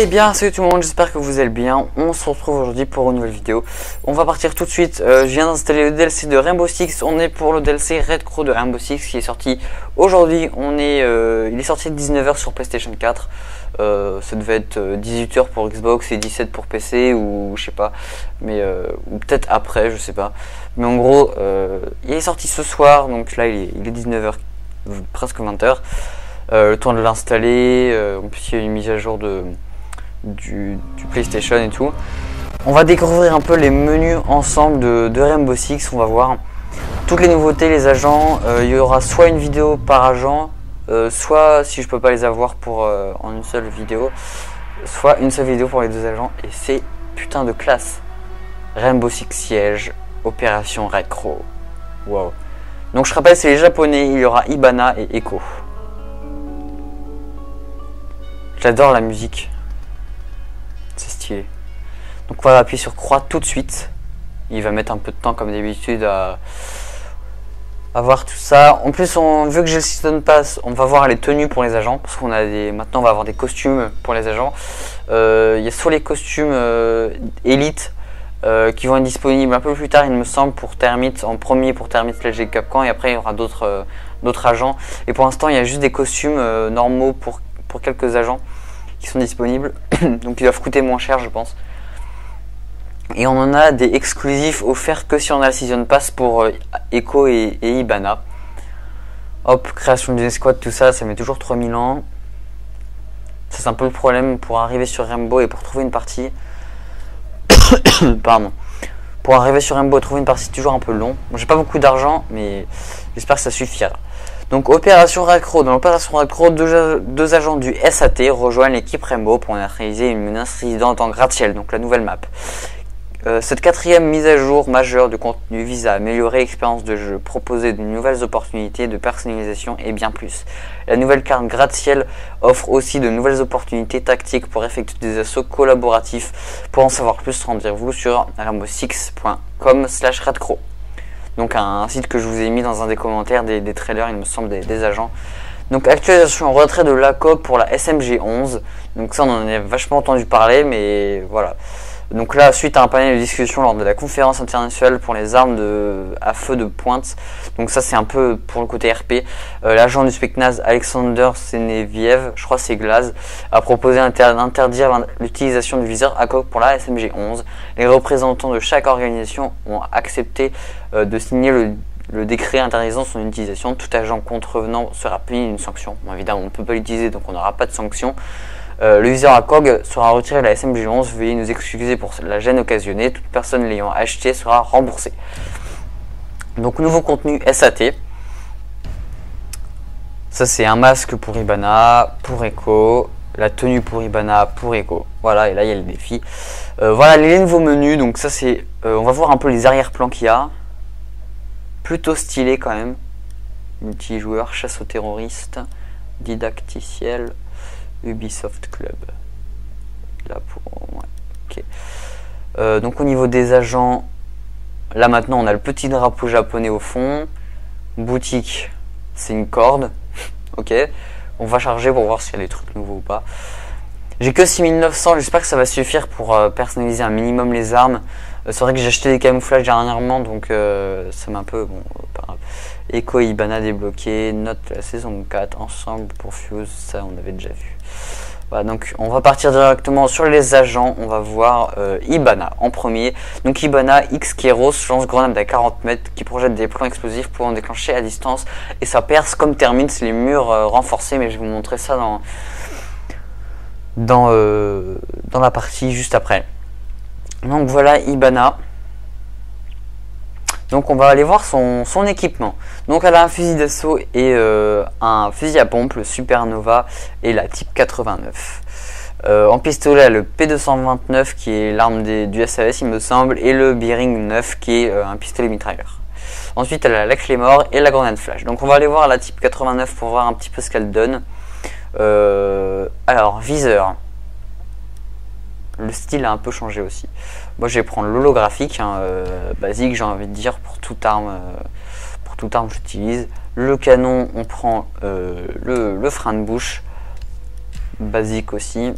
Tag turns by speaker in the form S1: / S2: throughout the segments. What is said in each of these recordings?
S1: Eh bien salut tout le monde, j'espère que vous allez bien. On se retrouve aujourd'hui pour une nouvelle vidéo. On va partir tout de suite. Euh, je viens d'installer le DLC de Rainbow Six. On est pour le DLC Red Crow de Rainbow Six qui est sorti aujourd'hui. On est, euh, il est sorti à 19h sur PlayStation 4. Euh, ça devait être 18h pour Xbox et 17 pour PC ou je sais pas, mais ou peut-être après, je sais pas. Mais en gros, il est sorti ce soir, donc là il est, il est 19h, presque 20h. le temps de l'installer, en plus il y a une mise à jour de du, PlayStation et tout. On va découvrir un peu les menus ensemble de, Rainbow Six, on va voir toutes les nouveautés, les agents. Euh, il y aura soit une vidéo par agent, euh, soit si je peux pas les avoir pour euh, en une seule vidéo, soit une seule vidéo pour les deux agents. Et c'est putain de classe. Rainbow Six Siege, Opération Red Crow. Wow. Donc je rappelle, c'est les japonais, il y aura Ibana et Echo. J'adore la musique. Donc on va appuyer sur croix tout de suite. Il va mettre un peu de temps comme d'habitude à, voir tout ça. En plus, vu que j'ai le Season Pass, on va voir les tenues pour les agents. Parce qu'on a des. Maintenant on va avoir des costumes pour les agents. Euh, il y a soit les costumes euh, élites euh, qui vont être disponibles un peu plus tard, il me semble, pour Termite, en premier pour Termite Léger Capcan, et après il y aura d'autres d'autres agents. Et pour l'instant, il y a juste des costumes normaux pour, pour quelques agents qui sont disponibles. Donc ils doivent coûter moins cher, je pense. Et on en a des exclusifs offerts que si on a la Season Pass pour euh, Echo et, Ibana. Hop, création d'une escouade, tout ça, ça met toujours 3000 ans. Ça c'est un peu le problème pour arriver sur Rainbow et pour trouver une partie. Pardon. Pour arriver sur Rainbow et trouver une partie, c'est toujours un peu long. J'ai pas beaucoup d'argent, mais j'espère que ça suffira. Donc opération Racro. Dans l'opération Racro, deux, deux, agents du SAT rejoignent l'équipe Rainbow pour neutraliser une menace résidente en gratte-ciel, donc la nouvelle map. Euh, cette quatrième mise à jour majeure du contenu vise à améliorer l'expérience de jeu, proposer de nouvelles opportunités de personnalisation et bien plus. La nouvelle carte gratte-ciel offre aussi de nouvelles opportunités tactiques pour effectuer des assauts collaboratifs. Pour en savoir plus, rendez-vous sur rainbow6.com slash radcrow. Donc un, site que je vous ai mis dans un des commentaires des, trailers, il me semble, des, agents. Donc actualisation retrait de l'ACOG pour la SMG 11. Donc ça on en a vachement entendu parler, mais voilà. Donc là, suite à un panel de discussion lors de la conférence internationale pour les armes de, à feu de pointe, donc ça c'est un peu pour le côté RP, euh, l'agent du Specnaz Alexander Seneviev, je crois c'est Glaz, a proposé d'interdire l'utilisation du viseur ACOG pour la SMG 11. Les représentants de chaque organisation ont accepté euh, de signer le, décret interdisant son utilisation. Tout agent contrevenant sera puni d'une sanction. évidemment, on ne peut pas l'utiliser, donc on n'aura pas de sanction. Euh, le viseur ACOG sera retiré de la SMG11. Veuillez nous excuser pour la gêne occasionnée. Toute personne l'ayant acheté sera remboursée. Donc nouveau contenu SAT. Ça c'est un masque pour Ibana, pour Echo, la tenue pour Ibana, pour Echo. Voilà, et là il y a le défi. Euh, voilà les nouveaux menus. Donc ça c'est, euh, on va voir un peu les arrière-plans qu'il y a. Plutôt stylé quand même. Multijoueur, chasse aux terroristes, didacticiel, Ubisoft Club. Là pour. Euh, donc au niveau des agents, là maintenant on a le petit drapeau japonais au fond. Boutique, c'est une corde. ok. On va charger pour voir s'il y a des trucs nouveaux ou pas. J'ai que 6900, j'espère que ça va suffire pour euh, personnaliser un minimum les armes. Euh, c'est vrai que j'ai acheté des camouflages dernièrement, donc ça m'a un peu... Bon, Echo Ibana débloqué, note la saison 4, ensemble pour Fuse, ça on avait déjà vu. Voilà, donc on va partir directement sur les agents, on va voir euh, Ibana en premier. Donc Ibana X Keros lance grenade à 40 mètres qui projette des plans explosifs pouvant déclencher à distance et ça perce comme termine les murs euh, renforcés mais je vais vous montrer ça dans, dans, euh, dans la partie juste après. Donc voilà Ibana. Donc on va aller voir son, équipement. Donc elle a un fusil d'assaut et euh, un fusil à pompe, le Supernova et la Type 89. Euh, en pistolet, elle a le P229 qui est l'arme du SAS il me semble et le Bearing 9 qui est euh, un pistolet mitrailleur. Ensuite elle a la clé mort et la grenade flash. Donc on va aller voir la Type 89 pour voir un petit peu ce qu'elle donne. alors viseur le style a un peu changé aussi. Moi, je vais prendre l'holographique, hein, euh, basique, j'ai envie de dire, pour toute arme, euh, pour toute arme j'utilise. Le canon, on prend euh, le, frein de bouche, basique aussi.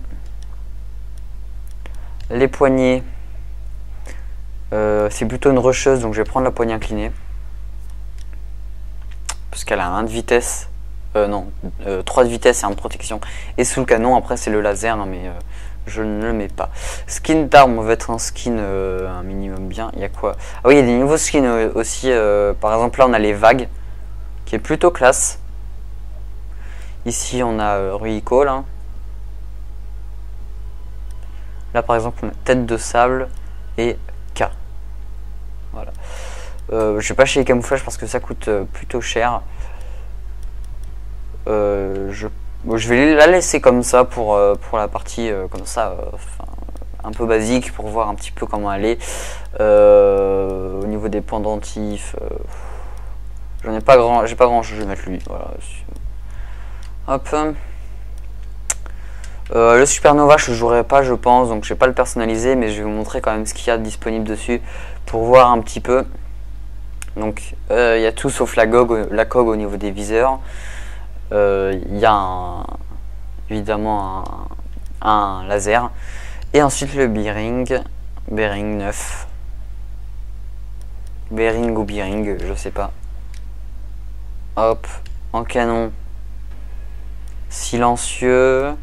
S1: Les poignées, euh, c'est plutôt une rusheuse, donc je vais prendre la poignée inclinée. Parce qu'elle a un de vitesse, non, 3 de vitesse et un de protection. Et sous le canon, après c'est le laser, mais je ne le mets pas. Skin d'arme, on va être un skin un minimum bien. Il y a quoi? Ah oui, il y a des nouveaux skins aussi. par exemple, là on a les vagues, qui est plutôt classe. Ici, on a euh, Ruico, là. Là, par exemple, on a Tête de Sable et K. Voilà. Euh, je vais pas chez les camouflages parce que ça coûte euh, plutôt cher. je, je vais la laisser comme ça pour, pour la partie comme ça, un peu basique pour voir un petit peu comment elle est. au niveau des pendentifs, j'en ai pas grand, j'ai pas grand chose, je vais mettre lui. Hop. Euh, le Supernova, je jouerai pas, je pense, donc je vais pas le personnaliser, mais je vais vous montrer quand même ce qu'il y a disponible dessus pour voir un petit peu. Donc, euh, il y a tout sauf la, la COG au niveau des viseurs. Euh, il y a évidemment un, laser. Et ensuite le bearing, bearing 9. Bearing ou bearing, je sais pas. Hop, en canon, Silencieux.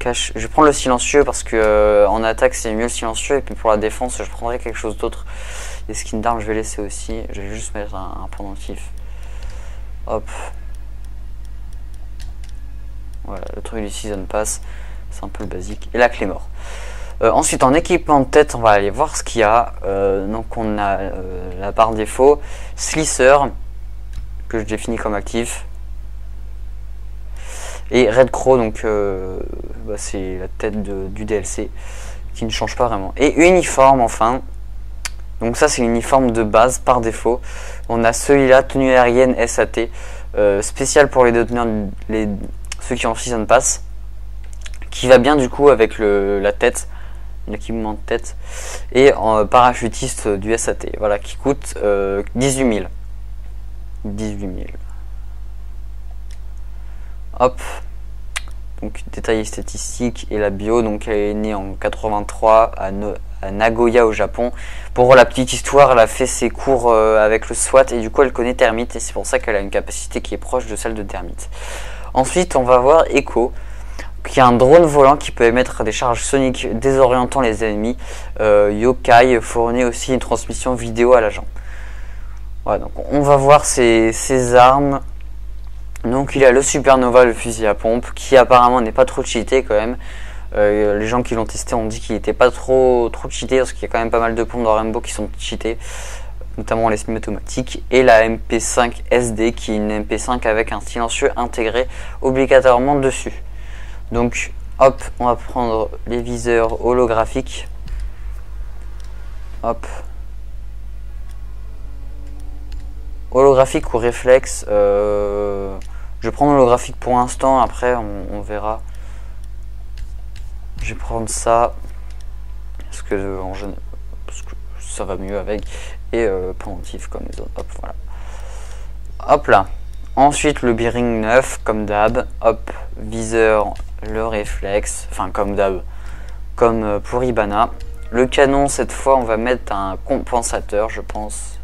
S1: Cache. Je prendre le silencieux parce que euh, en attaque c'est mieux le silencieux et puis pour la défense je prendrai quelque chose d'autre. Les skins d'armes je vais laisser aussi. Je vais juste mettre un, pendentif. Hop. Voilà, le truc du season pass. C'est un peu le basique. Et la clé mort. Euh, ensuite en équipement de tête on va aller voir ce qu'il y a. Euh, donc on a la barre défaut. Slicer que je définis comme actif. Et Red Crow, donc euh, bah, c'est la tête du DLC qui ne change pas vraiment. Et uniforme enfin. Donc ça c'est l'uniforme de base par défaut. On a celui-là, tenue aérienne SAT, euh, spécial pour les déteneurs, les, ceux qui ont Season Pass, qui va bien du coup avec le, la tête, l'équipement de tête, et en parachutiste du SAT, voilà, qui coûte 18 000. 18 000. Hop. Donc détails statistiques et la bio. Donc elle est née en 83 à, Nagoya au Japon. Pour la petite histoire, elle a fait ses cours euh, avec le SWAT et du coup elle connaît Termite et c'est pour ça qu'elle a une capacité qui est proche de celle de Termite. Ensuite on va voir Echo qui est un drone volant qui peut émettre des charges soniques désorientant les ennemis. Euh, Yokai fournit aussi une transmission vidéo à l'agent. Voilà, donc on va voir ses armes donc il a le Supernova, le fusil à pompe, qui apparemment n'est pas trop cheaté quand même. Euh, les gens qui l'ont testé ont dit qu'il n'était pas trop trop cheaté parce qu'il y a quand même pas mal de pompes dans Rainbow qui sont cheatés, notamment les semi-automatiques. Et la MP5 SD qui est une MP5 avec un silencieux intégré obligatoirement dessus. Donc hop, on va prendre les viseurs holographiques. Hop. Holographique ou réflexe. Euh je vais prendre l'holographique pour l'instant, après on, verra. Je vais prendre ça. Parce que, en parce que ça va mieux avec. Et euh, pendentif comme les autres. Hop, voilà. Hop là. Ensuite le bearing 9 comme d'hab. Hop, viseur, le réflexe. Enfin comme d'hab. Comme euh, pour Ibana. Le canon cette fois on va mettre un compensateur je pense.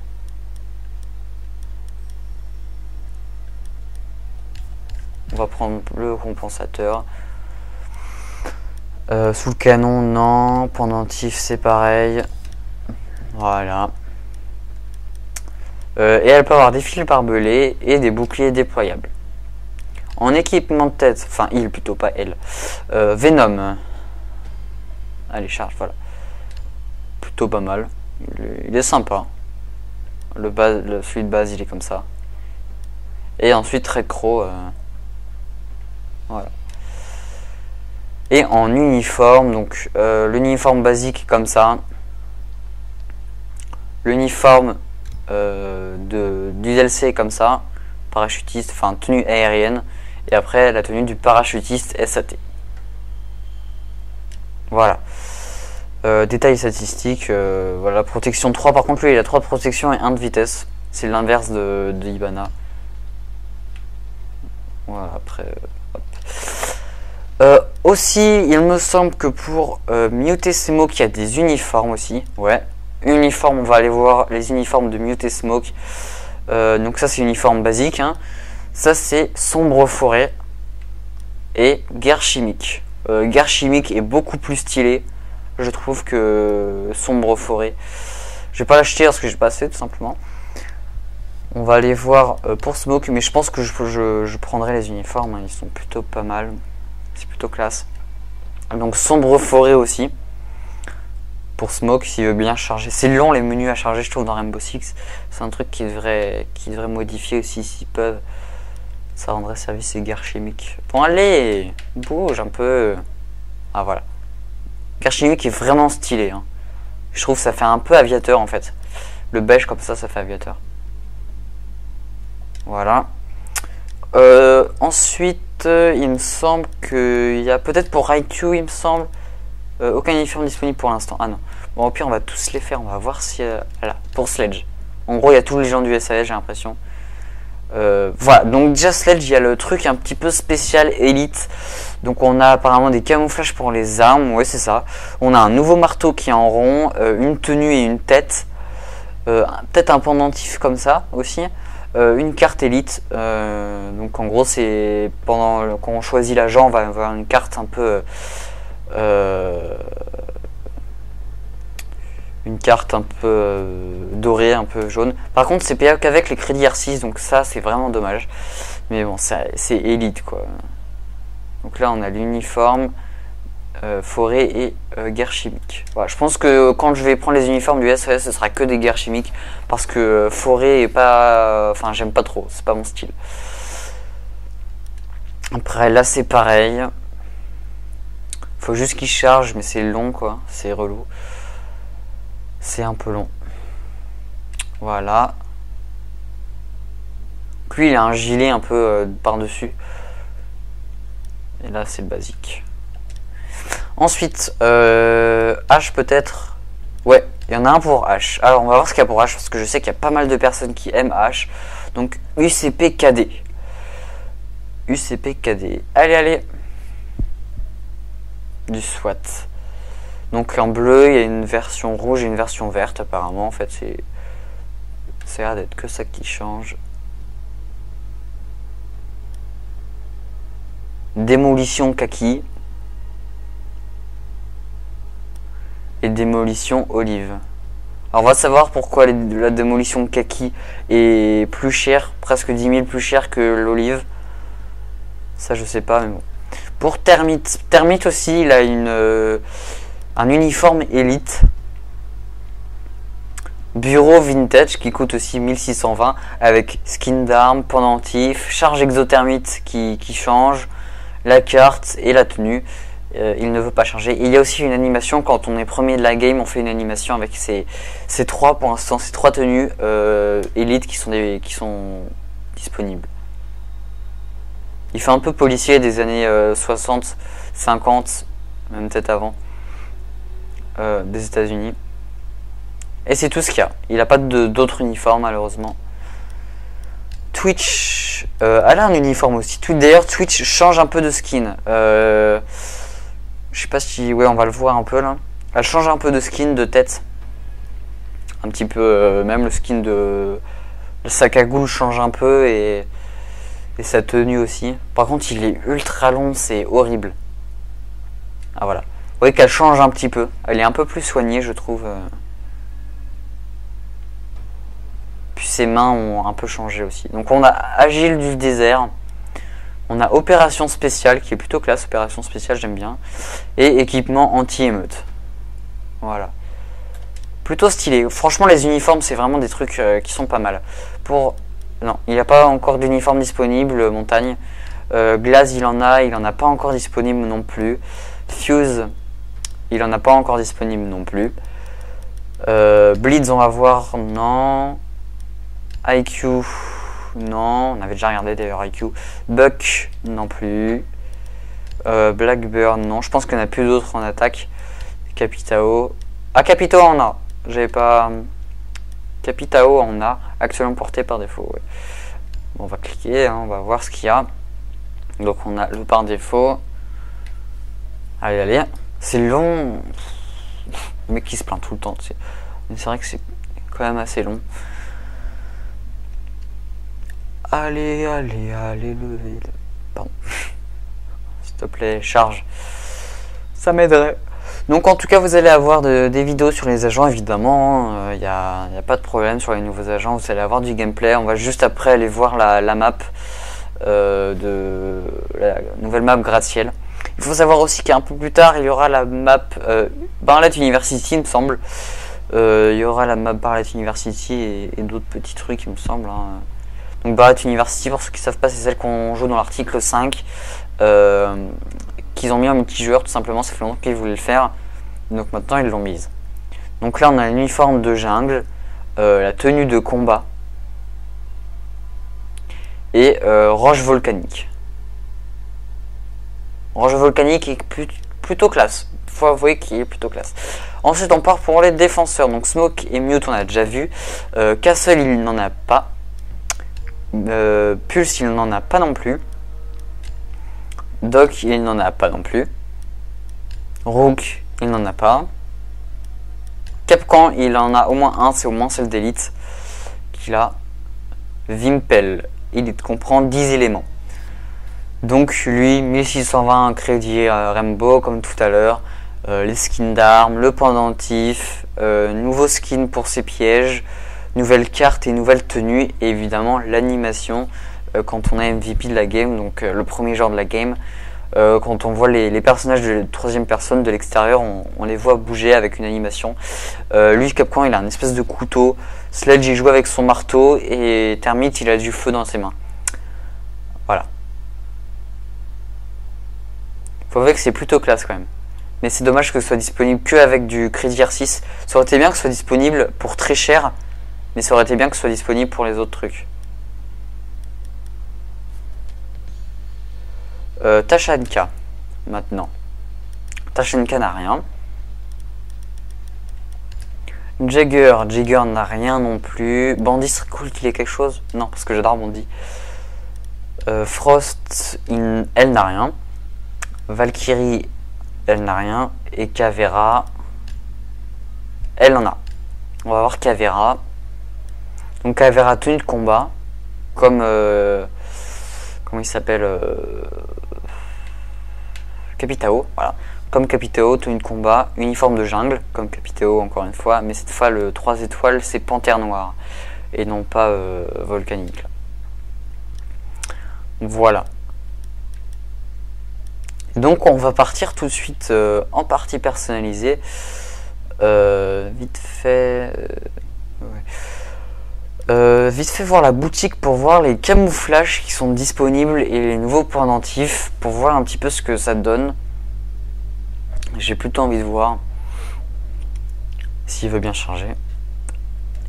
S1: On va prendre le compensateur. Euh, sous le canon, non. Pendentif, c'est pareil. Voilà. Euh, et elle peut avoir des fils barbelés et des boucliers déployables. En équipement de tête, enfin il plutôt, pas elle. Euh, Venom. Allez, charge, voilà. Plutôt pas mal. Il est, sympa. Le, base, le celui de base, il est comme ça. Et ensuite, Red Crow. Voilà. Et en uniforme, donc euh, l'uniforme basique comme ça. L'uniforme euh, de, du DLC comme ça. Parachutiste, enfin tenue aérienne. Et après la tenue du parachutiste SAT. Voilà. Euh, détails statistiques. voilà, protection 3. Par contre, lui, il a 3 de protection et 1 de vitesse. C'est l'inverse de, de Ibana. Voilà, après. Euh, aussi, il me semble que pour euh, Mute Smoke, il y a des uniformes aussi. Ouais, uniforme, on va aller voir les uniformes de Mute Smoke. Euh, donc ça, c'est uniforme basique. Hein. Ça, c'est Sombre Forêt et Guerre Chimique. Euh, Guerre Chimique est beaucoup plus stylé, je trouve, que Sombre Forêt. Je vais pas l'acheter parce que j'ai pas assez, tout simplement. On va aller voir euh, pour Smoke, mais je pense que je, prendrai les uniformes. hein. Ils sont plutôt pas mal. C'est plutôt classe. Donc Sombre Forêt aussi. Pour Smoke, s'il veut bien charger. C'est long les menus à charger, je trouve, dans Rainbow Six. C'est un truc qui devrait, qui devrait modifier aussi s'ils peuvent. Ça rendrait service et guerre chimique. Bon, allez, bouge un peu. Ah, voilà. Guerre chimique est vraiment stylé. hein. Je trouve que ça fait un peu aviateur en fait. Le beige comme ça, ça fait aviateur. Voilà. Euh, ensuite, euh, il me semble qu'il y a peut-être pour IQ, il me semble, euh, aucun uniforme disponible pour l'instant. Ah non. Bon, au pire, on va tous les faire. On va voir si. euh, voilà, pour Sledge. En gros, il y a tous les gens du SAS, j'ai l'impression. Euh, voilà, donc déjà Sledge, il y a le truc un petit peu spécial élite. Donc on a apparemment des camouflages pour les armes, ouais c'est ça. On a un nouveau marteau qui est en rond, euh, une tenue et une tête. Peut-être un pendentif comme ça aussi. Une carte élite. Donc en gros c'est pendant quand on choisit l'agent, on va avoir une carte un peu une carte un peu euh, dorée, un peu jaune. Par contre, c'est payable qu'avec les crédits R6, donc ça, c'est vraiment dommage. Mais bon, c'est élite, quoi. Donc là, on a l'uniforme, euh, forêt et euh, guerre chimique. Je pense que quand je vais prendre les uniformes du SAS, ce sera que des guerres chimiques, parce que euh, forêt est pas... Enfin, j'aime pas trop, c'est pas mon style. Après, là, c'est pareil. Faut juste qu'il charge, mais c'est long, quoi. C'est relou. C'est un peu long. Voilà. Lui, il a un gilet un peu euh, par-dessus. Et là, c'est basique. Ensuite, euh, H peut-être. Ouais, il y en a un pour H. Alors, on va voir ce qu'il y a pour H parce que je sais qu'il y a pas mal de personnes qui aiment H. Donc, UCP KD. UCP. Allez, allez. Du SWAT. Donc en bleu, il y a une version rouge et une version verte apparemment. En fait, c'est c'est l'air d'être que ça qui change. Démolition kaki et démolition olive. Alors on va savoir pourquoi la démolition kaki est plus chère, presque 10 000 plus cher que l'olive. Ça je sais pas mais bon. Pour Termite, Termite aussi il a une euh, un uniforme élite. Bureau vintage qui coûte aussi 1620 avec skin d'armes, pendentif, charge exothermite qui, qui change, la carte et la tenue. Euh, il ne veut pas changer. Il y a aussi une animation quand on est premier de la game, on fait une animation avec ces, ces trois pour l'instant, ces trois tenues euh, élites qui qui sont disponibles. Il fait un peu policier des années euh, 60, 50, même peut-être avant euh, des États-Unis. Et c'est tout ce qu'il y a. Il n'a pas d'autres uniformes malheureusement. Twitch, euh, elle a un uniforme aussi. D'ailleurs, Twitch change un peu de skin. Euh, je sais pas si, ouais, on va le voir un peu là. Elle change un peu de skin, de tête. Un petit peu, euh, même le skin de, de sa cagoule change un peu et, et sa tenue aussi. Par contre, il est ultra long, c'est horrible. Ah voilà. Vous voyez qu'elle change un petit peu. Elle est un peu plus soignée, je trouve. euh. Puis ses mains ont un peu changé aussi. Donc on a Agile du désert. On a Opération spéciale qui est plutôt classe. Opération spéciale, j'aime bien. Et équipement anti-émeute. Voilà. Plutôt stylé. Franchement, les uniformes, c'est vraiment des trucs euh, qui sont pas mal. Pour. Non, il n'y a pas encore d'uniforme disponible, montagne. Euh, Glace, il en a. Il en a pas encore disponible non plus. Fuse, il en a pas encore disponible non plus. Euh, Blitz, on va voir, non. IQ, non. On avait déjà regardé d'ailleurs IQ. Buck, non plus. Euh, Blackburn, non. Je pense qu'il n'y en a plus d'autres en attaque. Capitao. Ah, Capitao en a. J'avais pas. Capitao en a. Actuellement porté par défaut. Bon, on va cliquer, hein, on va voir ce qu'il y a. Donc on a le par défaut. Allez, allez. C'est long. Le mec qui se plaint tout le temps. C'est vrai que c'est quand même assez long. Allez, allez, allez, levez. Pardon. S'il te plaît, charge. Ça m'aiderait. Donc en tout cas, vous allez avoir des vidéos sur les agents, évidemment. Il n'y a, a, pas de problème sur les nouveaux agents. Vous allez avoir du gameplay. On va juste après aller voir la, map euh, de la nouvelle map gratte-ciel. Il faut savoir aussi qu'un peu plus tard, il y aura la map euh, Barlet University, il me semble. Euh, il y aura la map Barlet University et, d'autres petits trucs, il me semble. Hein. Donc Barlet University, pour ceux qui ne savent pas, c'est celle qu'on joue dans l'article 5. Euh, qu'ils ont mis en multijoueur, tout simplement, ça fait longtemps qu'ils voulaient le faire. Donc maintenant, ils l'ont mise. Donc là, on a l'uniforme de jungle, la tenue de combat et roche volcanique. Roche volcanique est plutôt classe. Faut avouer qu'il est plutôt classe. Ensuite, on part pour les défenseurs. Donc Smoke et Mute, on a déjà vu. Euh, Castle, il n'en a pas. Euh, Pulse, il n'en a pas non plus. Doc, il n'en a pas non plus. Rook, il n'en a pas. Capcan, il en a au moins un, c'est au moins celle d'élite qu'il a. Vimpel, il comprend 10 éléments. Donc lui, 1620 crédits à Rainbow comme tout à l'heure. Euh, les skins d'armes, le pendentif, euh, nouveau skin pour ses pièges, nouvelle carte et nouvelle tenue, et évidemment l'animation euh, quand on est MVP de la game, donc le premier genre de la game. quand on voit les, personnages de troisième personne de l'extérieur, on, les voit bouger avec une animation. lui, Capcom, il a une espèce de couteau. Sledge, il joue avec son marteau. Et Termite, il a du feu dans ses mains. Voilà. Faut voir que c'est plutôt classe quand même. Mais c'est dommage que ce soit disponible que avec du crédit R6. Ça aurait été bien que ce soit disponible pour très cher, mais ça aurait été bien que ce soit disponible pour les autres trucs. Euh, Tachanka, maintenant. Tachanka n'a rien. Jagger, Jagger n'a rien non plus. Bandit serait cool qu'il ait quelque chose? Non, parce que j'adore Bandit. Euh, Frost, elle n'a rien. Valkyrie, elle n'a rien. Et Cavera, elle en a. On va voir Cavera. Donc Cavera tenue de combat. Comme... Euh, comment il s'appelle euh, Capitao, voilà. Comme Capitao, tenue de combat, uniforme de jungle, comme Capitao encore une fois, mais cette fois le 3 étoiles c'est panthère noire et non pas euh, volcanique. Voilà. Donc on va partir tout de suite euh, en partie personnalisée. Euh, vite fait. Euh, vite fait voir la boutique pour voir les camouflages qui sont disponibles et les nouveaux points dentifs pour voir un petit peu ce que ça donne. J'ai plutôt envie de voir s'il veut bien charger.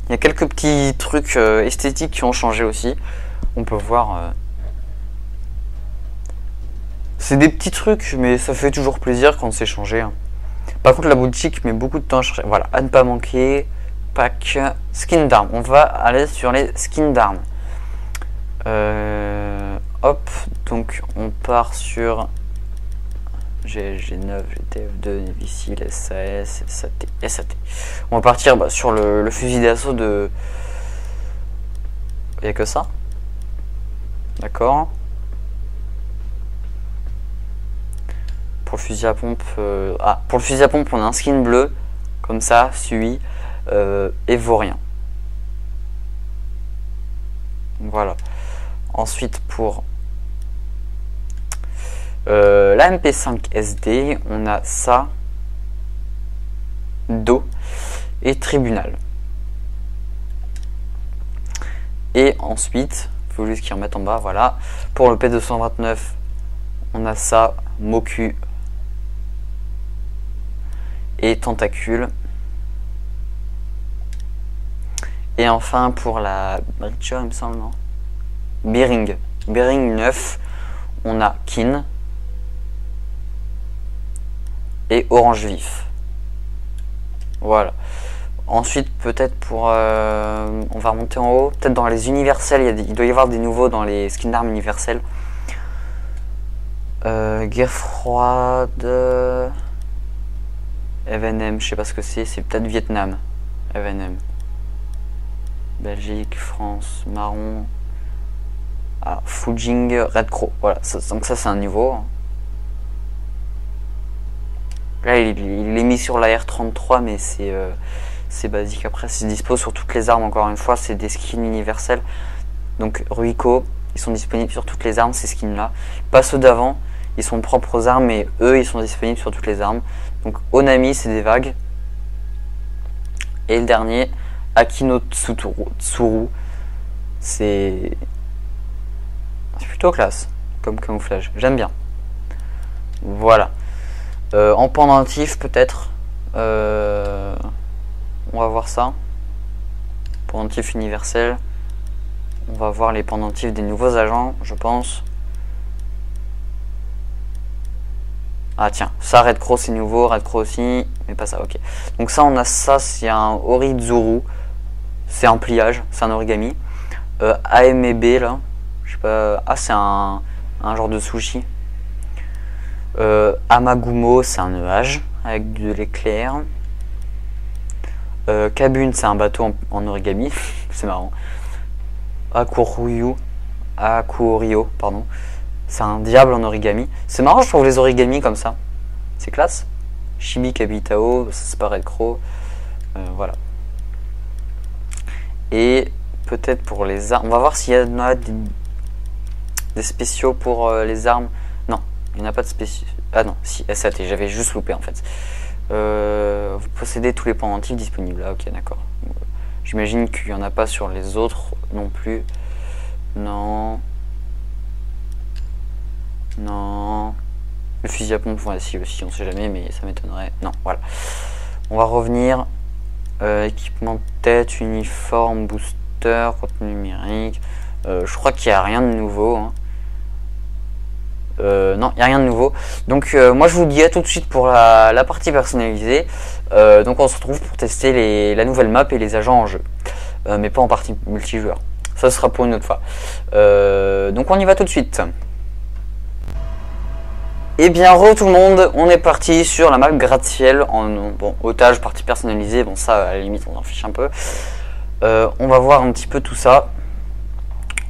S1: Il y a quelques petits trucs esthétiques qui ont changé aussi. On peut voir c'est des petits trucs, mais ça fait toujours plaisir quand c'est changé. Hein. Par contre, la boutique met beaucoup de temps à changer. Voilà, à ne pas manquer. Pack skin d'armes. On va aller sur les skins d'armes. Euh, hop, donc on part sur G9, GTF2, Navicil, SAS, SAT, SAT. On va partir bah, sur le, fusil d'assaut de. Il n'y a que ça D'accord. Pour le fusil à pompe, euh, ah, pour le fusil à pompe, on a un skin bleu, comme ça, suivi, euh, et vaurien. Voilà. Ensuite, pour euh, la MP5 SD, on a ça, dos et tribunal. Et ensuite, il faut juste qu'ils remettent en bas, voilà. Pour le P229, on a ça, Moku et tentacules. Et enfin pour la Breacher, il me semble, non? Bearing. Bearing 9, on a Kin et Orange Vif. Voilà. Ensuite, peut-être pour... Euh, on va remonter en haut. Peut-être dans les universels, il, doit y avoir des nouveaux dans les skins d'armes universels. Euh, guerre froide. FNM, je sais pas ce que c'est. C'est peut-être Vietnam. FNM. Belgique, France, marron. Ah, Fujing, Red Crow. Voilà, donc ça c'est un niveau. Là, il, est mis sur la R33, mais c'est euh, c'est basique. Après, c'est dispo sur toutes les armes, encore une fois. C'est des skins universels. Donc, Ruiko, ils sont disponibles sur toutes les armes, ces skins-là. Pas ceux d'avant, ils sont propres armes, mais eux, ils sont disponibles sur toutes les armes. Donc, Onami, c'est des vagues. Et le dernier, Akino Tsuru, c'est plutôt classe comme camouflage. J'aime bien. Voilà. Euh, en pendentif peut-être. Euh, on va voir ça. Pendentif universel. On va voir les pendentifs des nouveaux agents, je pense. Ah tiens, ça Red Crow c'est nouveau, Red Crow aussi, mais pas ça, ok. Donc ça on a ça, c'est un Orizuru. C'est un pliage, c'est un origami. Euh, là, je sais pas. Ah c'est un, un genre de sushi. Euh, Amagumo, c'est un nuage avec de l'éclair. Euh, Kabun, c'est un bateau en, origami. c'est marrant. Akuryu, Akurio, pardon. C'est un diable en origami. C'est marrant, je trouve les origamis comme ça. C'est classe. Shibi Kabitao, ça se paraît Crow. Euh, voilà. Et peut-être pour les armes. On va voir s'il y a des, spéciaux pour euh, les armes. Il n'y a pas de spécial. Ah non, si, SAT, j'avais juste loupé en fait. Euh, vous possédez tous les pendentifs disponibles. Ah ok, d'accord. J'imagine qu'il n'y en a pas sur les autres non plus. Non. Non. Le fusil à pompe, voilà, si aussi, on sait jamais, mais ça m'étonnerait. Non, voilà. On va revenir. Euh, équipement de tête, uniforme, booster, contenu numérique. Euh, je crois qu'il n'y a rien de nouveau. Hein. Euh, non, il n'y a rien de nouveau. Donc moi je vous dis à tout de suite pour la, partie personnalisée. Donc on se retrouve pour tester la nouvelle map et les agents en jeu. mais pas en partie multijoueur. Ça sera pour une autre fois. donc on y va tout de suite. Et eh bien re tout le monde, on est parti sur la map gratte-ciel en bon, otage, partie personnalisée, bon ça à la limite on en fiche un peu. on va voir un petit peu tout ça.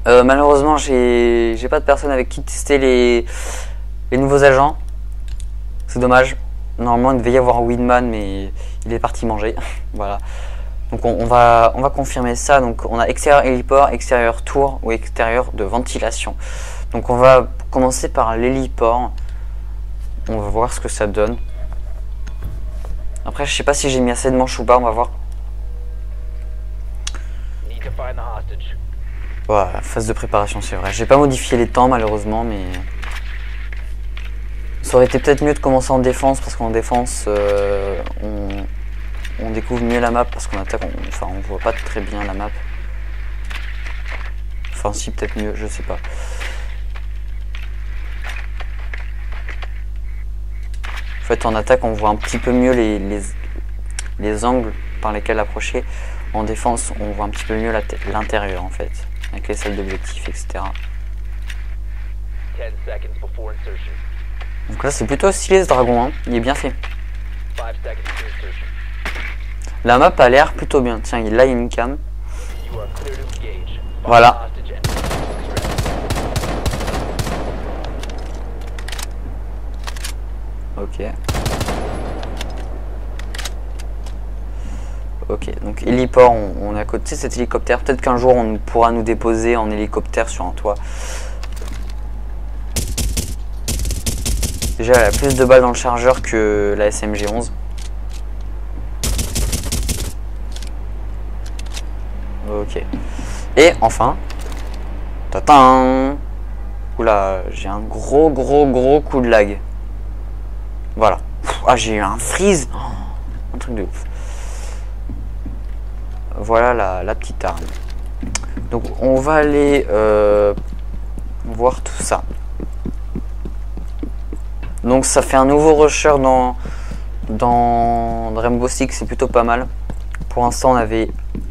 S1: Euh, malheureusement, j'ai pas de personne avec qui tester les, les nouveaux agents. C'est dommage. Normalement, il devait y avoir Winman, mais il est parti manger. voilà. Donc on, va, on va confirmer ça. Donc on a extérieur héliport, extérieur tour ou extérieur de ventilation. Donc on va commencer par l'héliport. On va voir ce que ça donne. Après, je sais pas si j'ai mis assez de manches ou pas. On va voir. phase de préparation, c'est vrai. J'ai pas modifié les temps malheureusement, mais ça aurait été peut-être mieux de commencer en défense parce qu'en défense, euh, on, découvre mieux la map parce qu'on attaque, on, enfin, on voit pas très bien la map. Enfin, si, peut-être mieux, je sais pas. Fait, en attaque, on voit un petit peu mieux les, les angles par lesquels approcher. En défense, on voit un petit peu mieux l'intérieur en fait avec les salles d'objectifs, etc. Donc là c'est plutôt stylé ce dragon, hein. il est bien fait. La map a l'air plutôt bien. Tiens, là il y a une cam. Voilà. Ok. Ok, donc héliport, on, a à côté cet hélicoptère. Peut-être qu'un jour on pourra nous déposer en hélicoptère sur un toit. Déjà, elle a plus de balles dans le chargeur que la SMG 11. Ok. Et enfin, tatin Oula, j'ai un gros gros gros coup de lag. Voilà. Ah, j'ai eu un freeze. Oh, un truc de ouf voilà la, petite arme. Donc on va aller euh, voir tout ça. Donc ça fait un nouveau rusher dans, dans Rainbow Six, c'est plutôt pas mal. Pour l'instant on avait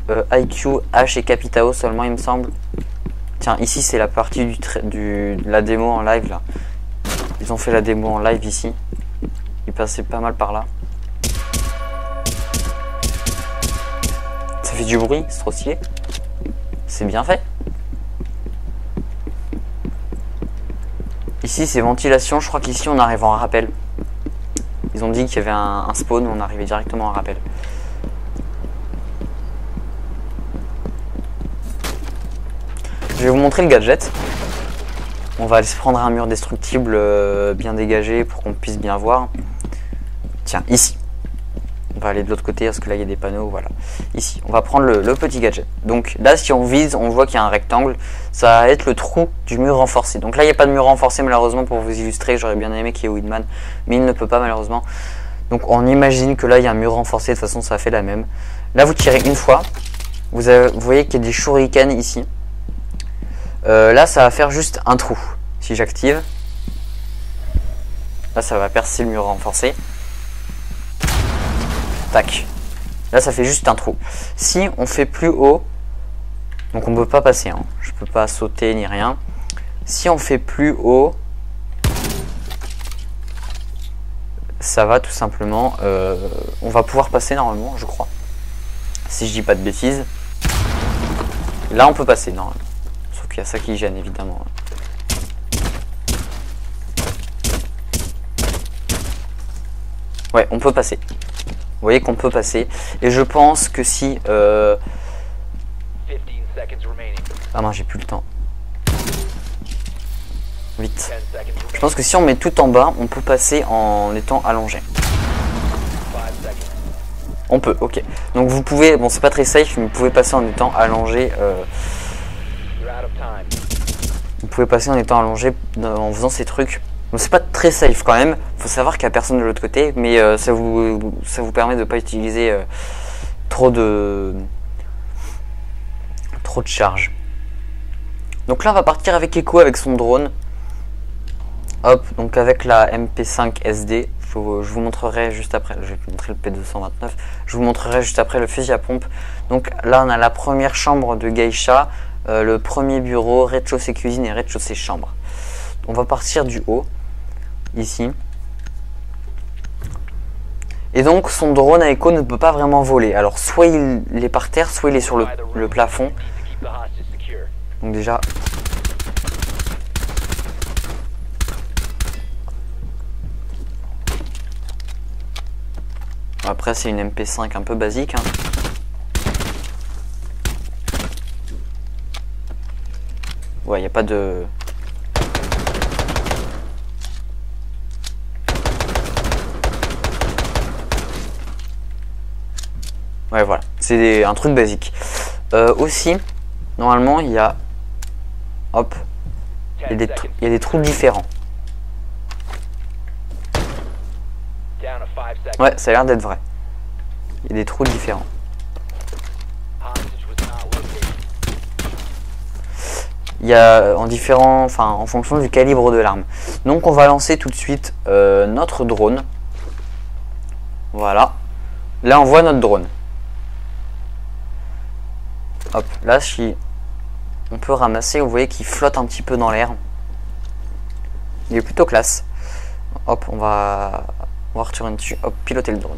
S1: euh, IQ, H et Capitao seulement il me semble. Tiens ici c'est la partie du, du, la démo en live là. ils ont fait la démo en live ici. Ils passaient pas mal par là. Ça fait du bruit, trop stylé. C'est bien fait. Ici c'est ventilation, je crois qu'ici on arrive en rappel. Ils ont dit qu'il y avait un, un spawn, on arrivait directement en rappel. Je vais vous montrer le gadget. On va aller se prendre un mur destructible euh, bien dégagé pour qu'on puisse bien voir. Tiens, ici. On va aller de l'autre côté parce que là il y a des panneaux, voilà. Ici, on va prendre le, petit gadget. Donc là, si on vise, on voit qu'il y a un rectangle. Ça va être le trou du mur renforcé. Donc là, il n'y a pas de mur renforcé malheureusement pour vous illustrer. J'aurais bien aimé qu'il y ait Widman, mais il ne peut pas malheureusement. Donc on imagine que là, il y a un mur renforcé. De toute façon, ça fait la même. Là, vous tirez une fois. Vous, voyez qu'il y a des shurikens ici. Euh, là, ça va faire juste un trou. Si j'active, là, ça va percer le mur renforcé. Tac. Là, ça fait juste un trou. Si on fait plus haut, donc on peut pas passer, hein. je peux pas sauter ni rien. Si on fait plus haut, ça va tout simplement, euh, on va pouvoir passer normalement, je crois. Si je dis pas de bêtises. Là, on peut passer normalement y a ça qui gêne évidemment. Ouais, on peut passer. Vous voyez qu'on peut passer. Et je pense que si... Euh... Ah non, j'ai plus le temps. Vite. Je pense que si on met tout en bas, on peut passer en étant allongé. On peut, ok. Donc vous pouvez, bon c'est pas très safe, mais vous pouvez passer en étant allongé. Euh, vous pouvez passer en étant allongé en faisant ces trucs. C'est pas très safe quand même. Faut savoir qu'il y a personne de l'autre côté, mais euh, ça vous ça vous permet de pas utiliser euh, trop de trop de charge. Donc là on va partir avec Echo avec son drone. Hop, donc avec la MP5 SD. Je vous montrerai juste après, je vais vous montrer le P229, je vous montrerai juste après le fusil à pompe. Donc là on a la première chambre de Geisha, euh, le premier bureau, rez-de-chaussée cuisine et rez-de-chaussée chambre. On va partir du haut, ici. Et donc son drone à écho ne peut pas vraiment voler. Alors soit il est par terre, soit il est sur le, plafond. Donc déjà... Après c'est une MP5 un peu basique. Hein. Ouais, il n'y a pas de... Ouais, voilà. C'est un truc basique. Euh, aussi, normalement, il y a... Hop. Il y, a des trous différents. Ouais, ça a l'air d'être vrai. Il y a des trous différents. il y a en différents, enfin en fonction du calibre de l'arme. Donc on va lancer tout de suite euh, notre drone. Voilà. Là on voit notre drone. Hop, là si on peut ramasser, vous voyez qu'il flotte un petit peu dans l'air. Il est plutôt classe. Hop, on va, on va retourner dessus. Hop, piloter le drone.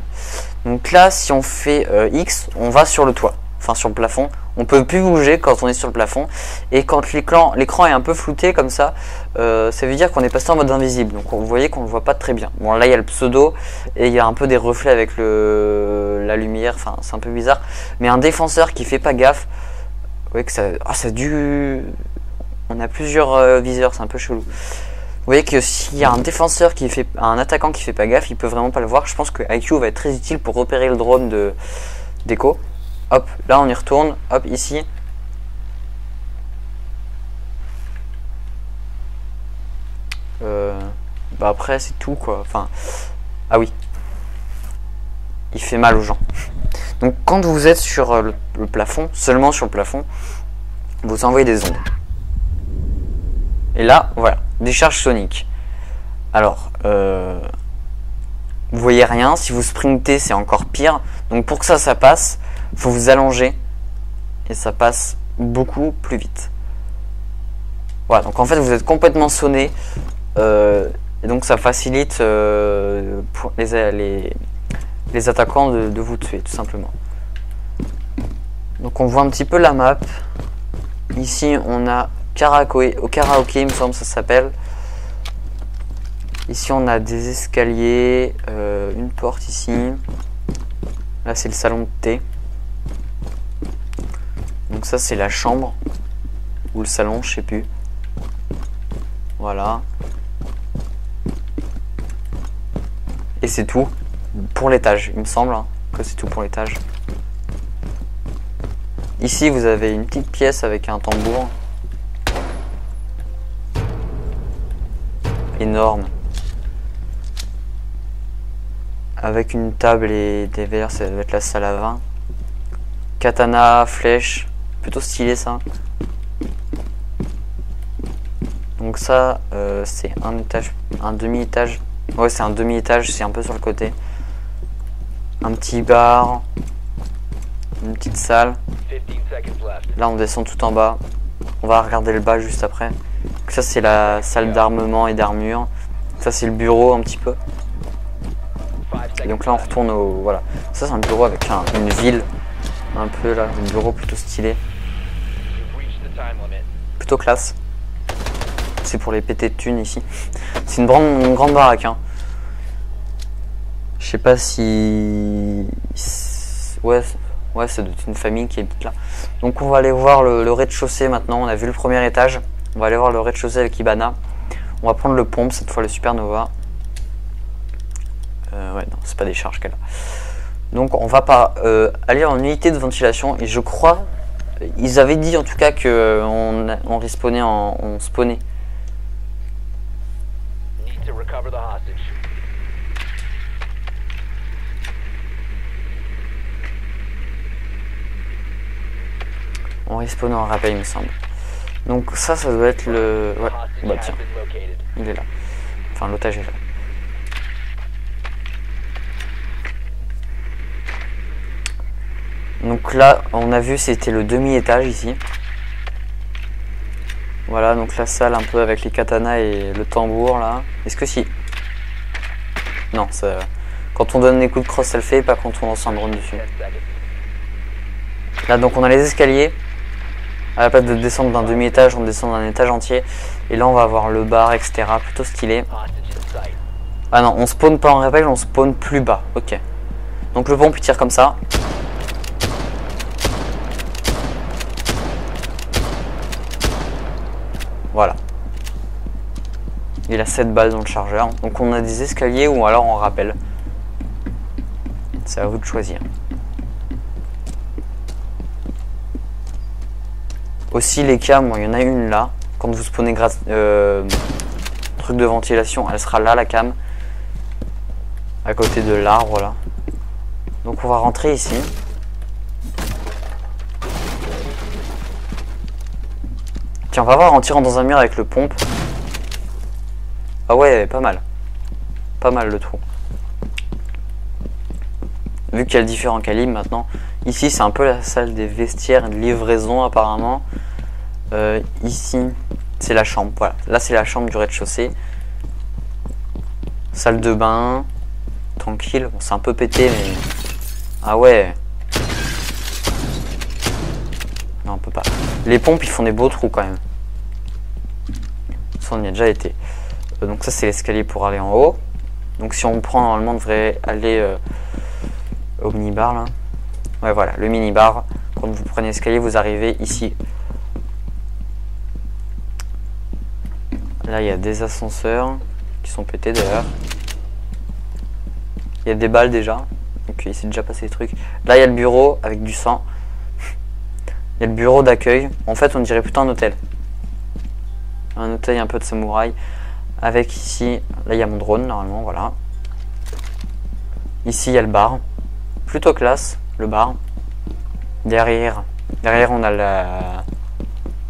S1: Donc là, si on fait euh, X, on va sur le toit enfin sur le plafond. On peut plus bouger quand on est sur le plafond. Et quand l'écran est un peu flouté comme ça, euh, ça veut dire qu'on est passé en mode invisible. Donc vous voyez qu'on ne voit pas très bien. Bon là il y a le pseudo et il y a un peu des reflets avec la lumière. Enfin c'est un peu bizarre. Mais un défenseur qui fait pas gaffe, vous voyez que ça, ah, ça a dû... On a plusieurs euh, viseurs, c'est un peu chelou. Vous voyez que s'il y a un défenseur qui fait, un attaquant qui fait pas gaffe, il peut vraiment pas le voir. Je pense que IQ va être très utile pour repérer le drone de d'écho. Hop, là on y retourne. Hop, ici. Euh, bah après c'est tout quoi. Enfin, ah oui. Il fait mal aux gens. Donc quand vous êtes sur euh, le, plafond, seulement sur le plafond, vous envoyez des ondes. Et là, voilà, décharge sonique. Alors, euh, vous voyez rien. Si vous sprintez, c'est encore pire. Donc pour que ça, ça passe, faut vous allonger et ça passe beaucoup plus vite. Voilà, donc en fait vous êtes complètement sonné. Euh, Et donc ça facilite euh, les, attaquants de, vous tuer, tout simplement. Donc on voit un petit peu la map. Ici on a karaoke, au karaoké il me semble ça s'appelle. Ici on a des escaliers, euh, une porte ici. Là c'est le salon de thé. Donc ça c'est la chambre. Ou le salon, je sais plus. Voilà. Et c'est tout pour l'étage, il me semble hein, que c'est tout pour l'étage. Ici, vous avez une petite pièce avec un tambour. Énorme. Avec une table et des verres, ça va être la salle à vin. Katana, flèche, plutôt stylé ça. Donc ça, euh, c'est un étage, un demi-étage. Ouais, c'est un demi-étage, c'est un peu sur le côté. Un petit bar, une petite salle. Là, on descend tout en bas. On va regarder le bas juste après. Ça, c'est la salle d'armement et d'armure. Ça, c'est le bureau un petit peu. Et donc là, on retourne au... Voilà. Ça, c'est un bureau avec une ville. Un peu là, un bureau plutôt stylé. Classe. C'est pour les péter de thunes ici. C'est une grande, une grande baraque. Hein. Je sais pas si... Ouais, Ouais, c'est une famille qui habite là. Donc on va aller voir le, rez-de-chaussée maintenant. On a vu le premier étage. On va aller voir le rez-de-chaussée avec Ibana. On va prendre le pompe, cette fois le Supernova. Euh, ouais, non, c'est pas des charges qu'elle a. Donc on va pas euh, aller en unité de ventilation. Et je crois, ils avaient dit en tout cas que on, on respawnait en, on spawnait. On respawn en rappel, il me semble. Donc ça, ça doit être le... Ouais, bah tiens. Il est là. Enfin, l'otage est là. Donc là, on a vu, c'était le demi-étage ici. Voilà, donc la salle un peu avec les katanas et le tambour là. Est-ce que si... Non, ça... Quand on donne des coups de crosse, ça le fait, pas quand on lance un drone dessus. Là, donc on a les escaliers. À la place de descendre d'un demi-étage, on descend d'un étage entier. Et là, on va avoir le bar, etc. Plutôt stylé. Ah non, on spawn pas en rappel, on spawn plus bas. Ok. Donc le pompe il tire comme ça. Voilà. Il a 7 balles dans le chargeur. Donc on a des escaliers ou alors on rappelle. C'est à vous de choisir. Aussi les cams, il y en a une là. Quand vous spawnez euh, truc de ventilation, elle sera là la cam. À côté de l'arbre là. Donc on va rentrer ici. Tiens, on va voir en tirant dans un mur avec le pompe. Ah ouais, pas mal. Pas mal le trou. Vu qu'il y a différents calibres maintenant. Ici, c'est un peu la salle des vestiaires et de livraison apparemment. Euh, ici, c'est la chambre. Voilà, là c'est la chambre du rez-de-chaussée. Salle de bain, tranquille. Bon, c'est un peu pété, mais ah ouais. Non, on peut pas. Les pompes, ils font des beaux trous quand même. Ça, on y a déjà été. Donc ça, c'est l'escalier pour aller en haut. Donc si on prend, normalement, on devrait aller euh, au mini-bar là. Ouais, voilà, le mini-bar. Quand vous prenez l'escalier, vous arrivez ici. Là, il y a des ascenseurs qui sont pétés d'ailleurs. Il y a des balles déjà. Donc il s'est déjà passé des trucs. Là, il y a le bureau avec du sang. Il y a le bureau d'accueil. En fait, on dirait plutôt un hôtel. Un hôtel un peu de samouraï. Avec ici, là, il y a mon drone normalement, voilà. Ici, il y a le bar. Plutôt classe le bar. Derrière, derrière on a la...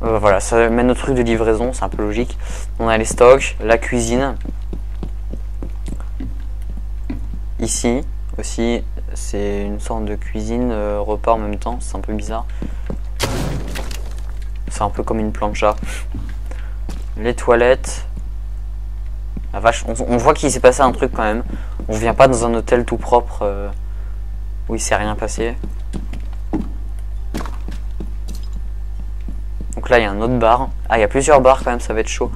S1: Euh, voilà, ça mène au truc de livraison, c'est un peu logique. On a les stocks, la cuisine. Ici aussi, c'est une sorte de cuisine euh, repas en même temps, c'est un peu bizarre. C'est un peu comme une plancha. Les toilettes. La vache, on, voit qu'il s'est passé un truc quand même. On vient pas dans un hôtel tout propre euh, où il s'est rien passé. Donc là, il y a un autre bar. Ah, il y a plusieurs bars quand même, ça va être chaud.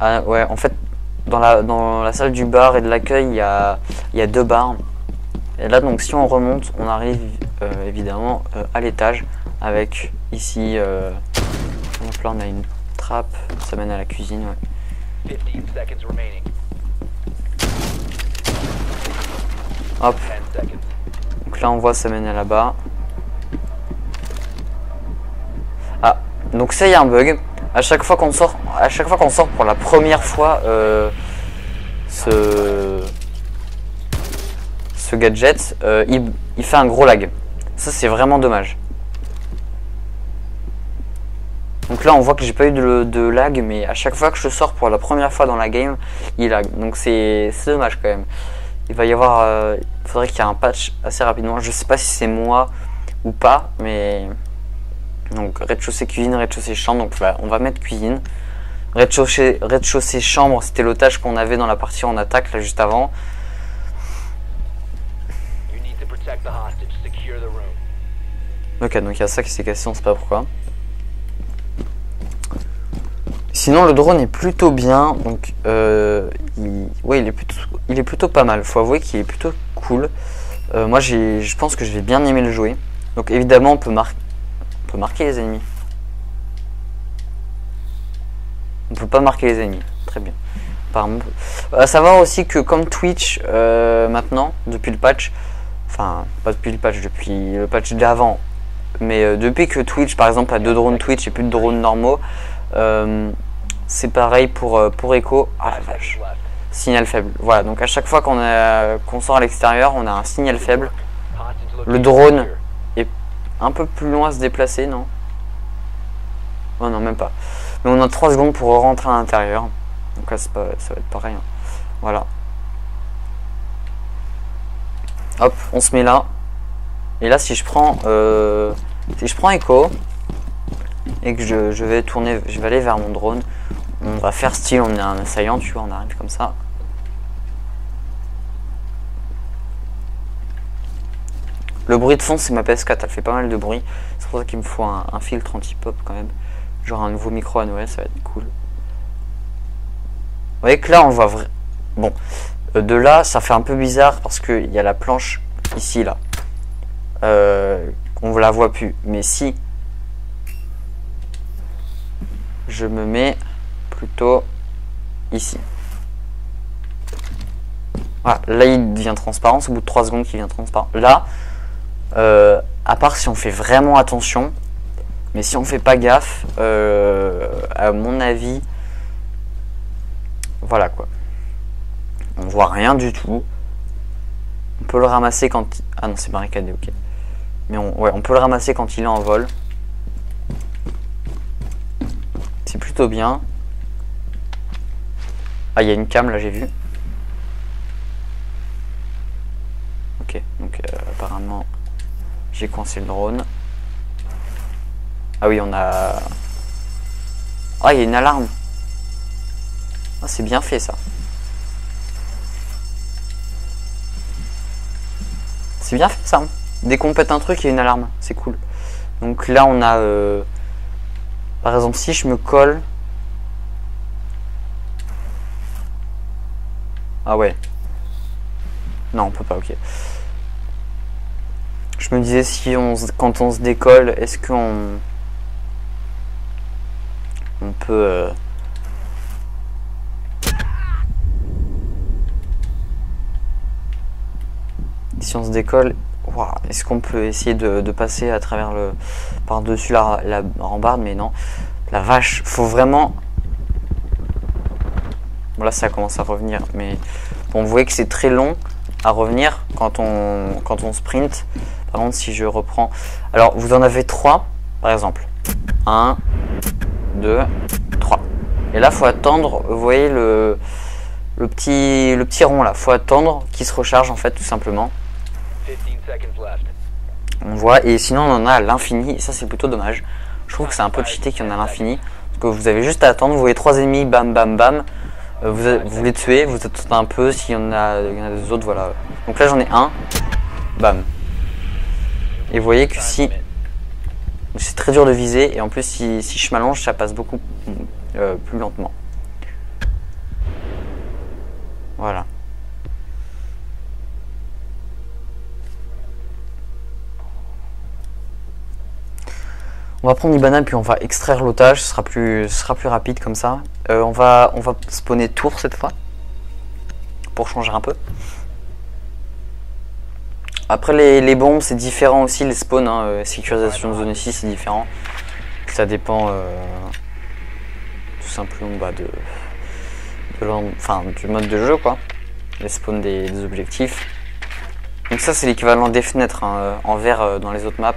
S1: Ah ouais, en fait, dans la, dans la salle du bar et de l'accueil, il y a, deux bars. Et là, donc, si on remonte, on arrive euh, évidemment euh, à l'étage avec ici. Donc là, on a une trappe, ça mène à la cuisine. Ouais.
S2: 15 seconds remaining.
S1: Hop,
S2: 10 seconds.
S1: donc là, on voit ça mène à là-bas. Ah, donc ça, il y a un bug. À chaque fois qu'on sort, à chaque fois qu'on sort pour la première fois euh, ce ce gadget, euh, il, il fait un gros lag. Ça, c'est vraiment dommage. Donc là, on voit que j'ai pas eu de, de lag, mais à chaque fois que je sors pour la première fois dans la game, il lag. Donc c'est dommage quand même. Il va y avoir, euh, il faudrait qu'il y ait un patch assez rapidement. Je sais pas si c'est moi ou pas, mais donc rez-de-chaussée cuisine, rez-de-chaussée chambre. Donc voilà, on va mettre cuisine. Rez-de-chaussée, chambre, c'était l'otage qu'on avait dans la partie en attaque là juste avant. Ok, donc il y a ça qui s'est cassé, on sait pas pourquoi. Sinon, le drone est plutôt bien. Donc, euh, il, ouais, il est plutôt, il est plutôt pas mal. Faut avouer qu'il est plutôt cool. Euh, moi, je pense que je vais bien aimer le jouer. Donc, évidemment, on peut, mar- on peut marquer les ennemis. On peut pas marquer les ennemis. Très bien. Apparemment, on peut- À savoir aussi que comme Twitch euh, maintenant, depuis le patch, enfin pas depuis le patch, depuis le patch d'avant, mais euh, depuis que Twitch par exemple a deux drones Twitch et plus de drones normaux, c'est pareil pour, euh, pour Echo. Ah la
S2: 5
S1: vache, signal faible. Voilà, donc à chaque fois qu'on qu'on sort à l'extérieur, on a un signal faible. Le drone est un peu plus loin à se déplacer, non? Oh non, même pas. Mais on a 3 secondes pour rentrer à l'intérieur. Donc là, pas, ça va être pareil. hein. Voilà. Hop, on se met là. Et là, si je prends, euh, si je prends Echo et que je, vais tourner, je vais aller vers mon drone, on va faire style, on est un assaillant, tu vois, on arrive comme ça. Le bruit de fond, c'est ma PS4, elle fait pas mal de bruit. C'est pour ça qu'il me faut un, filtre anti-pop quand même. Genre un nouveau micro à Noël, ça va être cool. Vous voyez que là, on voit vrai. Bon, Euh, de là, ça fait un peu bizarre parce qu'il y a la planche ici, là. Euh, on la voit plus. Mais si je me mets plutôt ici. Voilà, là il devient transparent, c'est au bout de 3 secondes qu'il devient transparent. Là, euh, à part si on fait vraiment attention, mais si on fait pas gaffe, euh, à mon avis, voilà quoi. On voit rien du tout. On peut le ramasser quand. Ah non, c'est barricadé, ok. Mais on, peut le ramasser quand il est en vol. bien. Ah, il y a une cam là, j'ai vu. Ok, donc euh, apparemment j'ai coincé le drone. Ah oui, on a. Ah, il y a une alarme. Ah, c'est bien fait ça. C'est bien fait ça. hein. Dès qu'on pète un truc, il y a une alarme. C'est cool. Donc là, on a. euh, Par exemple, si je me colle. Ah ouais. Non, on peut pas, ok. Je me disais si on quand on se décolle, est-ce qu'on on peut euh, si on se décolle, est-ce qu'on peut essayer de, de passer à travers le par-dessus la, la rambarde Mais non. La vache, faut vraiment. Là ça commence à revenir, mais bon, vous voyez que c'est très long à revenir quand on, quand on sprint. Par contre, si je reprends. Alors, vous en avez trois, par exemple. 1, 2, 3. Et là, faut attendre, vous voyez le, le, petit, le petit rond là, faut attendre qu'il se recharge en fait, tout simplement.
S2: 15 seconds left.
S1: On voit, et sinon on en a à l'infini, ça c'est plutôt dommage. Je trouve que c'est un peu cheaté qu'il y en a à l'infini. Parce que vous avez juste à attendre, vous voyez trois ennemis, bam bam bam. Euh, vous, vous les tuez, vous attendez un peu, s'il y en a, il y en a des autres, voilà. Donc là j'en ai un, bam. Et vous voyez que si c'est très dur de viser, et en plus si, je m'allonge, ça passe beaucoup euh, plus lentement. Voilà. On va prendre Ibana puis on va extraire l'otage, plus, ce sera plus rapide comme ça. Euh, on, va, on va spawner tour cette fois, pour changer un peu. Après les, les bombes c'est différent aussi, les spawns, hein, euh, sécurisation de zone ici c'est différent. Ça dépend euh, tout simplement bah, de, de l'en- enfin, du mode de jeu quoi. Les spawns des, des objectifs. Donc ça c'est l'équivalent des fenêtres hein, en vert dans les autres maps.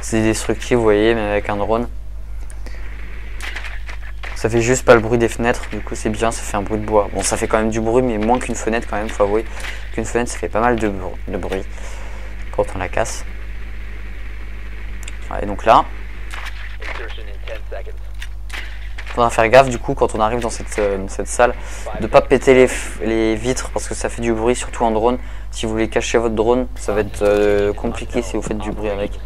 S1: C'est destructif, vous voyez, même avec un drone. Ça fait juste pas le bruit des fenêtres, du coup c'est bien, ça fait un bruit de bois. Bon, ça fait quand même du bruit, mais moins qu'une fenêtre quand même, faut avouer. Qu'une fenêtre, ça fait pas mal de, br- de bruit quand on la casse. Et donc là,
S2: Insertion in 10 seconds.
S1: faudra faire gaffe du coup quand on arrive dans cette, euh, salle de pas péter les, vitres parce que ça fait du bruit, surtout en drone. Si vous voulez cacher votre drone, ça va être euh, compliqué si vous faites du bruit avec.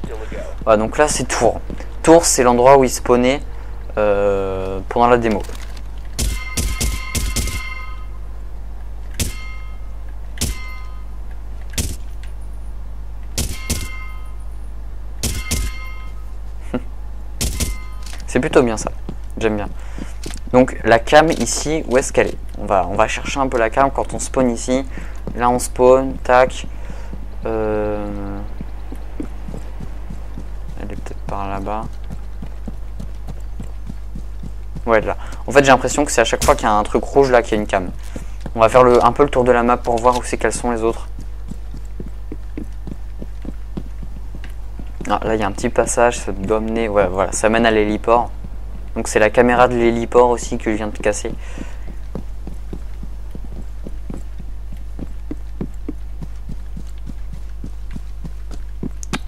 S1: Voilà, donc là c'est Tours. Tours c'est l'endroit où il spawnait euh, pendant la démo. c'est plutôt bien ça, j'aime bien. Donc la cam ici, où est-ce qu'elle est, on, va, on va chercher un peu la cam quand on spawn ici. Là on spawn, tac. Euh, elle est peut-être par là-bas. Ouais, là. En fait, j'ai l'impression que c'est à chaque fois qu'il y a un truc rouge là qu'il y a une cam. On va faire le, un peu le tour de la map pour voir où c'est qu'elles sont les autres. Ah, là, il y a un petit passage, ça doit mener. Ouais, voilà, ça mène à l'héliport. Donc, c'est la caméra de l'héliport aussi que je viens de casser.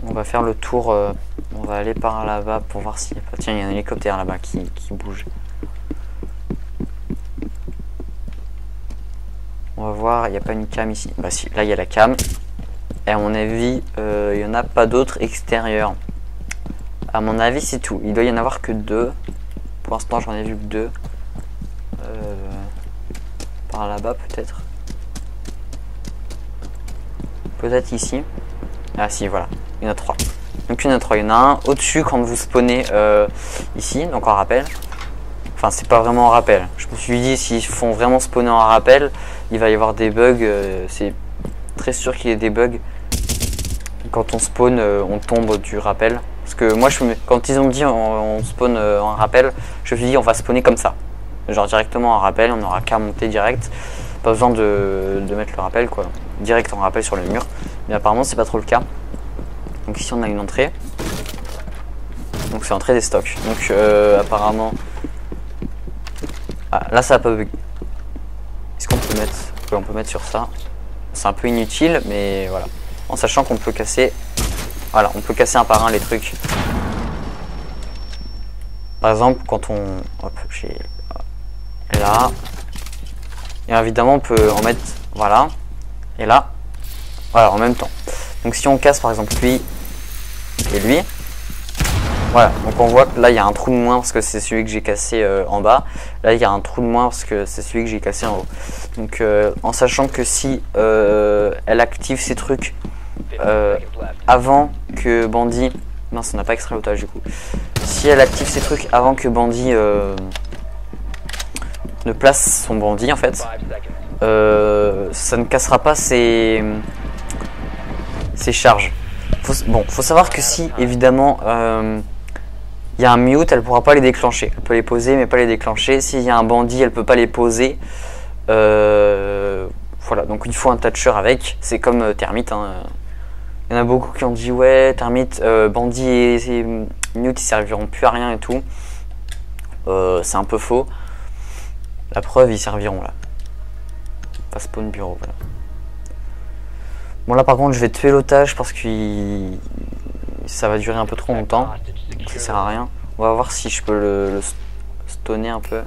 S1: On va faire le tour. euh, on va aller par là-bas pour voir s'il y a pas. Il y a un hélicoptère là-bas qui, qui bouge. On va voir, il n'y a pas une cam ici. Bah si, là il y a la cam. Et à mon avis, euh, il n'y en a pas d'autres extérieurs. À mon avis, c'est tout. Il doit y en avoir que deux. Pour l'instant, j'en ai vu que deux. Euh, par là-bas, peut-être. Peut-être ici. Ah si, voilà. Il y en a trois. Donc a trois. Il y en a un au-dessus quand vous spawnez euh, ici, donc en rappel. Enfin, c'est pas vraiment en rappel. Je me suis dit, s'ils font vraiment spawner en rappel, il va y avoir des bugs. euh, c'est très sûr qu'il y ait des bugs. Quand on spawn, euh, on tombe du rappel. Parce que moi, je quand ils ont dit on, spawn en rappel, je me suis dit on va spawner comme ça. Genre directement en rappel, on n'aura qu'à monter direct. Pas besoin de, de mettre le rappel, quoi. Direct en rappel sur le mur. Mais apparemment, c'est pas trop le cas. Donc ici, on a une entrée. Donc c'est l'entrée des stocks. Donc euh, apparemment... Ah, là, ça va pas bug. Est-ce qu'on peut mettre... on peut mettre sur ça? C'est un peu inutile, mais voilà. En sachant qu'on peut casser... Voilà, on peut casser un par un les trucs. Par exemple, quand on... Hop, j'ai... Là. Et évidemment, on peut en mettre... Voilà. Et là. Voilà, en même temps. Donc si on casse par exemple lui et lui, voilà, donc on voit que là il y a un trou de moins parce que c'est celui que j'ai cassé euh, en bas. Là il y a un trou de moins parce que c'est celui que j'ai cassé en haut. Donc euh, en sachant que si euh, elle active ces trucs
S2: 15 seconds left.
S1: avant que Bandit... Mince, on n'a pas extrait l'otage du coup. Si elle active ces trucs avant que Bandit ne place son bandit en fait,
S2: 5 seconds.
S1: ça ne cassera pas ses, ses charges. Bon, faut savoir que si évidemment euh, il y a un mute, elle pourra pas les déclencher. Elle peut les poser, mais pas les déclencher. S'il y a un bandit, elle peut pas les poser. Euh, voilà, donc il faut un toucher avec. C'est comme euh, Termite. hein. Il y en a beaucoup qui ont dit ouais, Termite, euh, bandit et, et mute ils serviront plus à rien et tout. C'est un peu faux. La preuve, ils serviront là. Pas spawn bureau, voilà. Bon là par contre je vais tuer l'otage parce que ça va durer un peu trop longtemps. Donc ça sert à rien. On va voir si je peux le, le tonner un peu.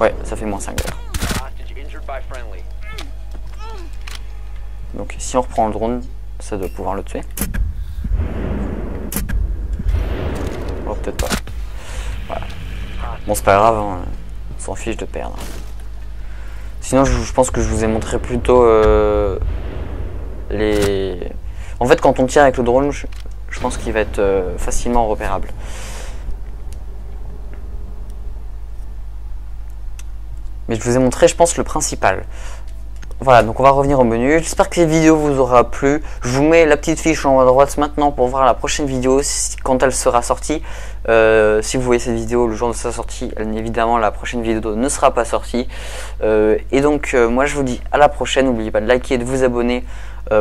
S1: Ouais, ça fait moins 5 d'ailleurs.
S2: Hostage injured by friendly.
S1: Donc si on reprend le drone, ça doit pouvoir le tuer. Oh, peut-être pas. Voilà. Bon, c'est pas grave, hein. on s'en fiche de perdre. Sinon, je, pense que je vous ai montré plutôt euh, les. En fait, quand on tire avec le drone, je, je pense qu'il va être euh, facilement repérable. Mais je vous ai montré, je pense, le principal. Voilà, donc on va revenir au menu. J'espère que cette vidéo vous aura plu. Je vous mets la petite fiche en haut à droite maintenant pour voir la prochaine vidéo quand elle sera sortie. Euh, si vous voyez cette vidéo le jour de sa sortie, évidemment la prochaine vidéo ne sera pas sortie. Euh, et donc euh, moi je vous dis à la prochaine. N'oubliez pas de liker et de vous abonner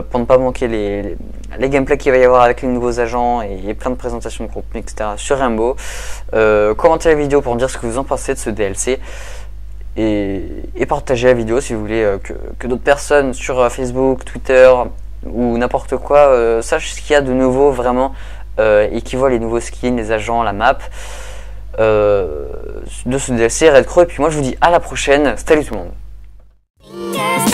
S1: pour ne pas manquer les, les, gameplays qu'il va y avoir avec les nouveaux agents et, et plein de présentations de contenu, etc. sur Rainbow. Commentez la vidéo pour me dire ce que vous en pensez de ce DLC et, et partagez la vidéo si vous voulez euh, que, que d'autres personnes sur euh, Facebook, Twitter ou n'importe quoi euh, sachent ce qu'il y a de nouveau vraiment et qui voient les nouveaux skins, les agents, la map de ce DLC Red Crow. Et puis moi je vous dis à la prochaine. Salut tout le monde.